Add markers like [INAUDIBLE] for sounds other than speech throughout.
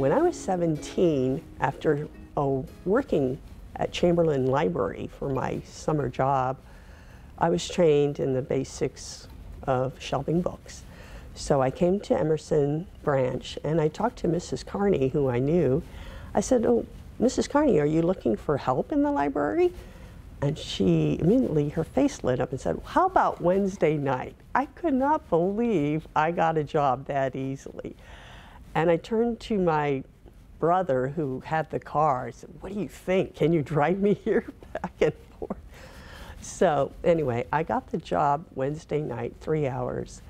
When I was 17, after oh, working at Chamberlain Library for my summer job, I was trained in the basics of shelving books. So I came to Emerson branch and I talked to Mrs. Carney, who I knew. I said, oh, Mrs. Carney, are you looking for help in the library? And she immediately, her face lit up and said, How about Wednesday night? I could not believe I got a job that easily. And I turned to my brother who had the car. I said, What do you think? Can you drive me [LAUGHS] here back and forth? So, anyway, I got the job Wednesday night, three hours.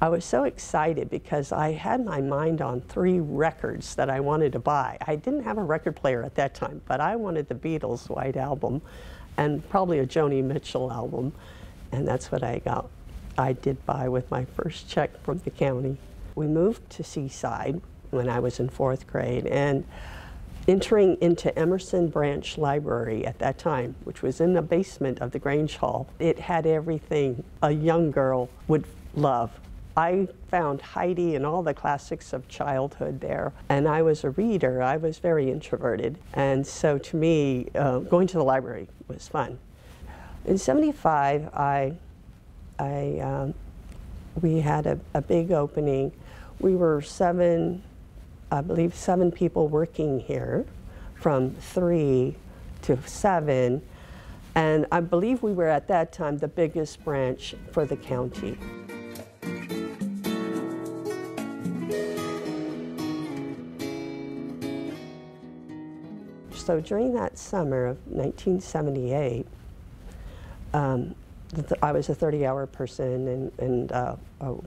I was so excited because I had my mind on three records that I wanted to buy. I didn't have a record player at that time, but I wanted the Beatles' White Album and probably a Joni Mitchell album, and that's what I got. I did buy with my first check from the county. We moved to Seaside when I was in fourth grade, and entering into Emerson Branch Library at that time, which was in the basement of the Grange Hall, it had everything a young girl would love. I found Heidi and all the classics of childhood there, and I was a reader. I was very introverted, and so to me, uh, going to the library was fun. In '75, I, I, um, we had a, a big opening. We were seven, I believe, seven people working here, from three to seven, and I believe we were at that time the biggest branch for the county. So during that summer of 1978, um, I was a 30-hour person and, and uh,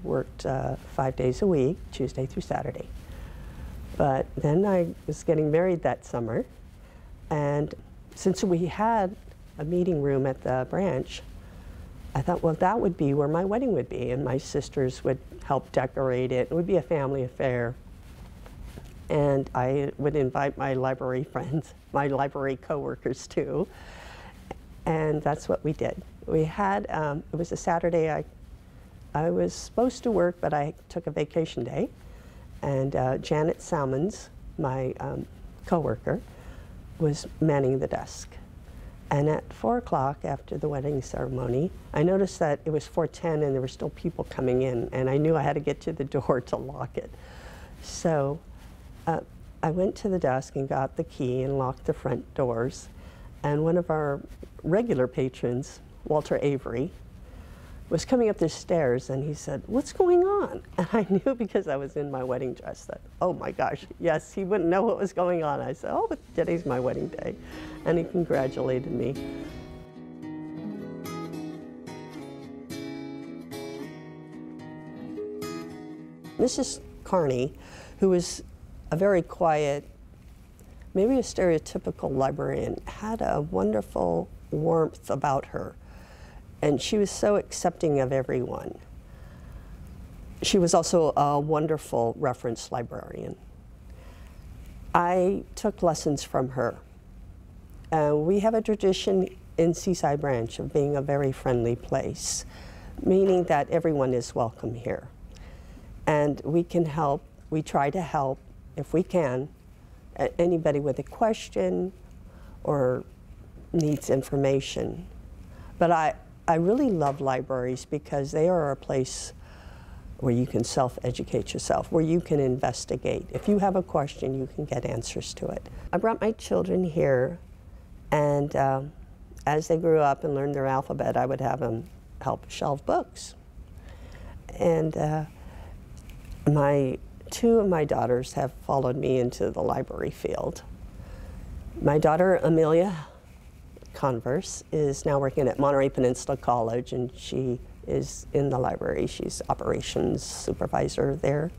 worked uh, five days a week, Tuesday through Saturday. But then I was getting married that summer, and since we had a meeting room at the branch, I thought, well, that would be where my wedding would be, and my sisters would help decorate it. It would be a family affair and I would invite my library [LAUGHS] friends, my library coworkers too, and that's what we did. We had, um, it was a Saturday, I, I was supposed to work, but I took a vacation day, and uh, Janet Salmons, my um, coworker, was manning the desk. And at four o'clock after the wedding ceremony, I noticed that it was 410 and there were still people coming in, and I knew I had to get to the [LAUGHS] door to lock it. So uh, I went to the desk and got the key and locked the front doors. And one of our regular patrons, Walter Avery, was coming up the stairs and he said, What's going on? [LAUGHS] And I knew because I was in my wedding dress that, oh my gosh, yes, he wouldn't know what was going on. I said, Oh, but today's my wedding day. And he congratulated me. Mrs. Carney, who was a very quiet, maybe a stereotypical librarian, had a wonderful warmth about her. And she was so accepting of everyone. She was also a wonderful reference librarian. I took lessons from her. Uh, we have a tradition in Seaside Branch of being a very friendly place, meaning that everyone is welcome here. And we can help, we try to help if we can, anybody with a question or needs information. But I, I really love libraries because they are a place where you can self-educate yourself, where you can investigate. If you have a question, you can get answers to it. I brought my children here, and uh, as they grew up and learned their alphabet, I would have them help shelve books. And uh, my two of my daughters have followed me into the library field. My daughter, Amelia Converse, is now working at Monterey Peninsula College, and she is in the library. She's operations supervisor there.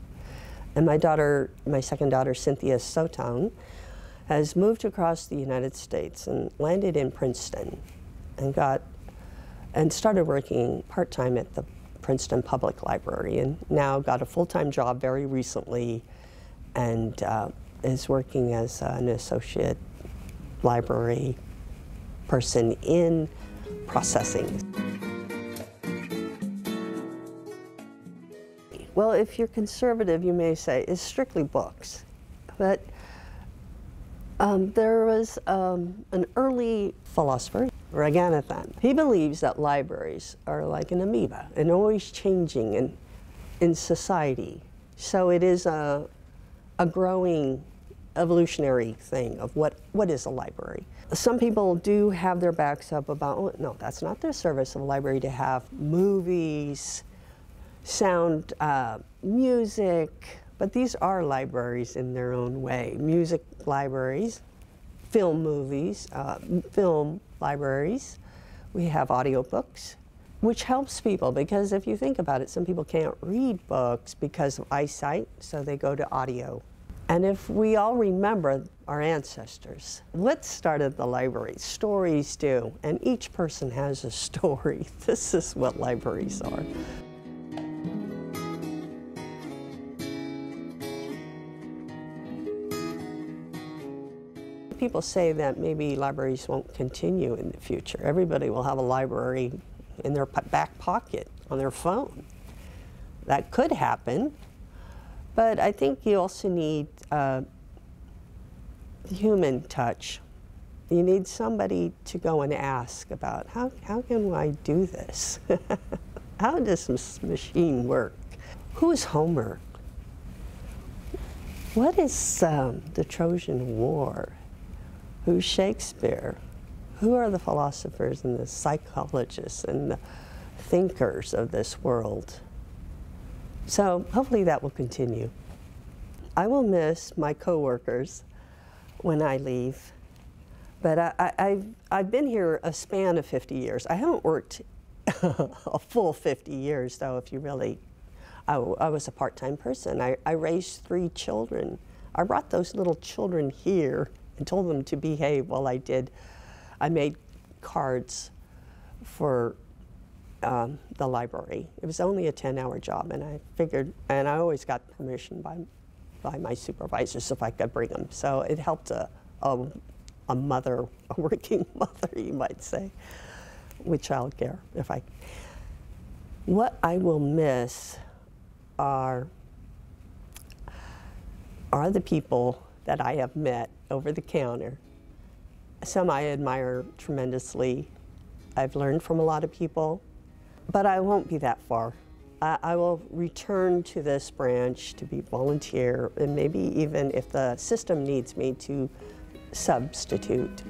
And my daughter, my second daughter, Cynthia Sotong, has moved across the United States and landed in Princeton and got and started working part-time at the Princeton Public Library and now got a full-time job very recently and uh, is working as an associate library person in processing. Well, if you're conservative, you may say, it's strictly books. But um, there was um, an early philosopher, Ranganathan. He believes that libraries are like an amoeba and always changing in, in society. So it is a, a growing evolutionary thing of what, what is a library. Some people do have their backs up about, oh, no, that's not the service of a library to have movies, sound, uh, music, but these are libraries in their own way. Music libraries, film movies, uh, film libraries. We have audiobooks, which helps people because if you think about it, some people can't read books because of eyesight, so they go to audio. And if we all remember our ancestors, what started the library? Stories do, and each person has a story. [LAUGHS] This is what libraries are. People say that maybe libraries won't continue in the future. Everybody will have a library in their back pocket on their phone. That could happen, but I think you also need uh, human touch. You need somebody to go and ask about how, how can I do this? [LAUGHS] how does this machine work? Who is Homer? What is um, the Trojan War? Who's Shakespeare? Who are the philosophers and the psychologists and the thinkers of this world? So hopefully that will continue. I will miss my coworkers when I leave, but I, have I've been here a span of 50 years. I haven't worked [LAUGHS] a full 50 years, though, if you really, I, I was a part-time person. I, I raised three children. I brought those little children here and told them to behave while I did. I made cards for um, the library. It was only a 10-hour job, and I figured, and I always got permission by, by my supervisors if I could bring them. So it helped a, a, a mother, a [LAUGHS] working mother, you might say, with childcare. If I, what I will miss are are the people that I have met over the counter. Some I admire tremendously. I've learned from a lot of people, but I won't be that far. I, I will return to this branch to be volunteer and maybe even if the system needs me to substitute.